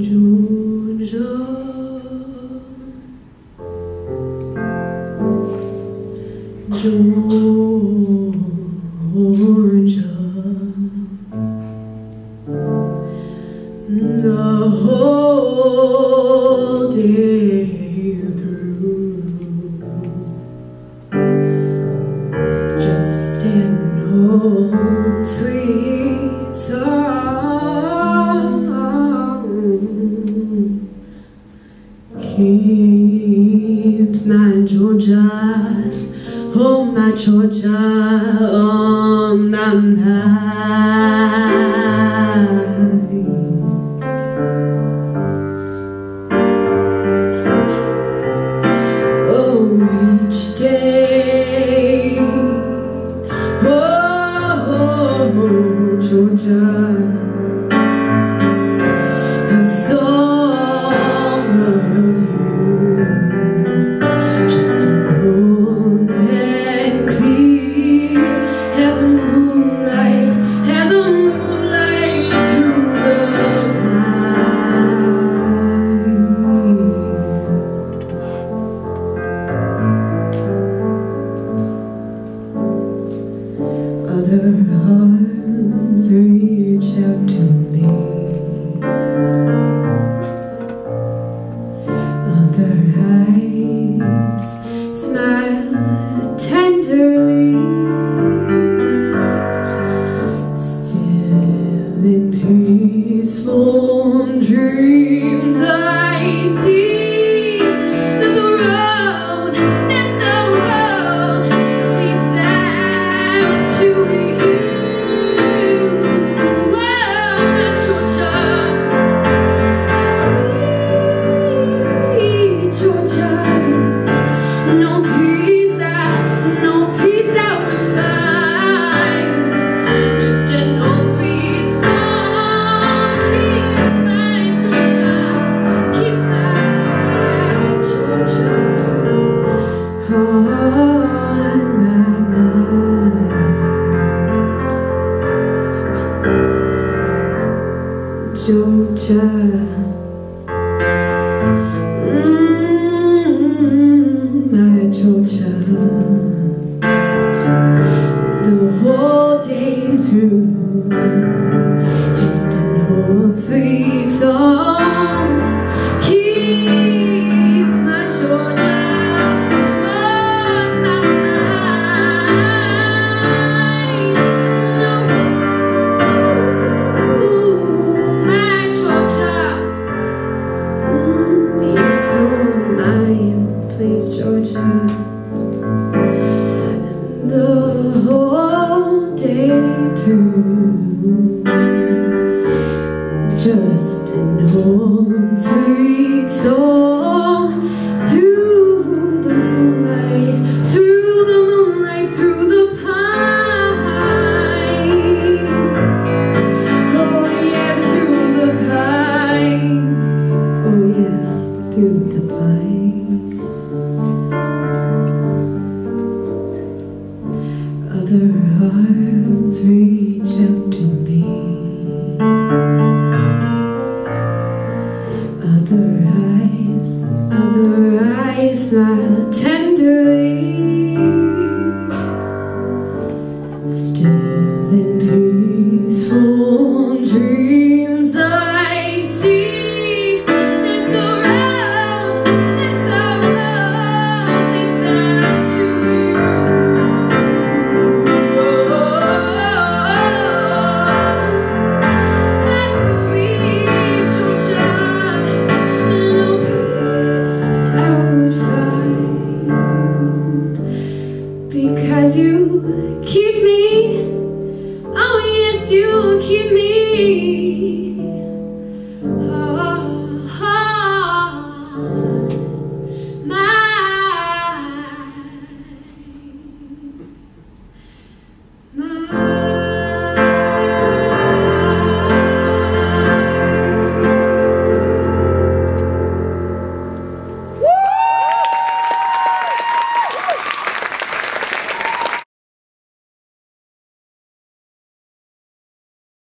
Georgia, the whole. keeps my Georgia, oh my Georgia, on my night. done Just an old sweet soul. tender